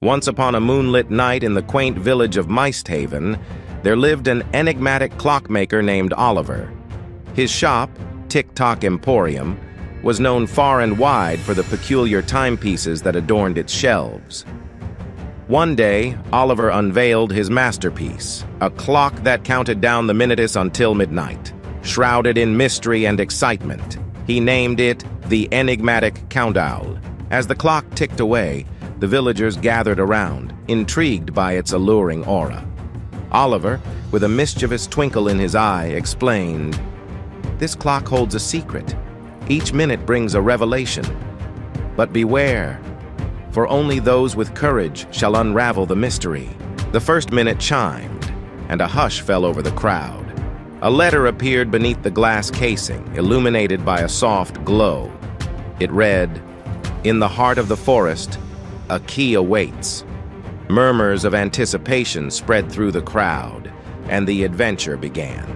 Once upon a moonlit night in the quaint village of Misthaven, there lived an enigmatic clockmaker named Oliver. His shop, Tick-Tock Emporium, was known far and wide for the peculiar timepieces that adorned its shelves. One day, Oliver unveiled his masterpiece, a clock that counted down the minutes until midnight. Shrouded in mystery and excitement, he named it the Enigmatic Countdown. As the clock ticked away, the villagers gathered around, intrigued by its alluring aura. Oliver, with a mischievous twinkle in his eye, explained, This clock holds a secret. Each minute brings a revelation. But beware, for only those with courage shall unravel the mystery. The first minute chimed, and a hush fell over the crowd. A letter appeared beneath the glass casing, illuminated by a soft glow. It read, In the heart of the forest, a key awaits. Murmurs of anticipation spread through the crowd, and the adventure began.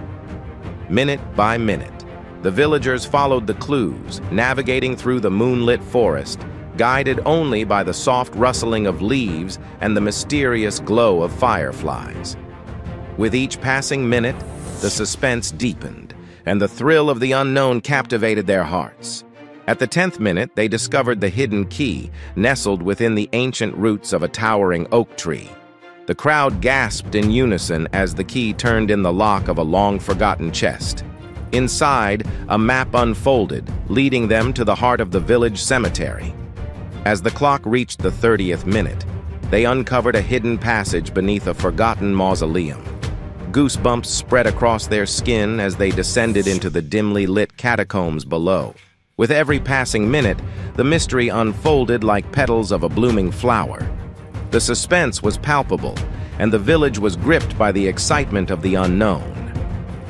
Minute by minute, the villagers followed the clues, navigating through the moonlit forest, guided only by the soft rustling of leaves and the mysterious glow of fireflies. With each passing minute, the suspense deepened, and the thrill of the unknown captivated their hearts. At the tenth minute, they discovered the hidden key, nestled within the ancient roots of a towering oak tree. The crowd gasped in unison as the key turned in the lock of a long-forgotten chest. Inside, a map unfolded, leading them to the heart of the village cemetery. As the clock reached the 30th minute, they uncovered a hidden passage beneath a forgotten mausoleum. Goosebumps spread across their skin as they descended into the dimly lit catacombs below. With every passing minute, the mystery unfolded like petals of a blooming flower. The suspense was palpable, and the village was gripped by the excitement of the unknown.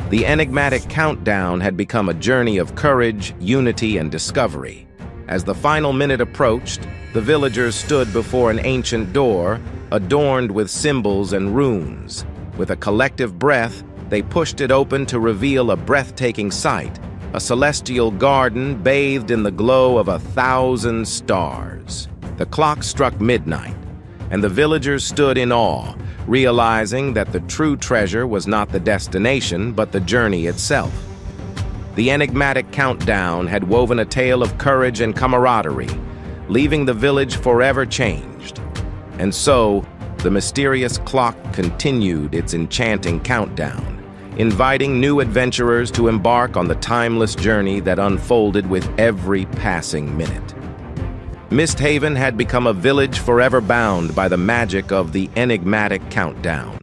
The enigmatic countdown had become a journey of courage, unity, and discovery. As the final minute approached, the villagers stood before an ancient door, adorned with symbols and runes. With a collective breath, they pushed it open to reveal a breathtaking sight, a celestial garden bathed in the glow of a thousand stars. The clock struck midnight, and the villagers stood in awe, realizing that the true treasure was not the destination, but the journey itself. The enigmatic countdown had woven a tale of courage and camaraderie, leaving the village forever changed. And so, the mysterious clock continued its enchanting countdown inviting new adventurers to embark on the timeless journey that unfolded with every passing minute. Misthaven had become a village forever bound by the magic of the enigmatic countdown.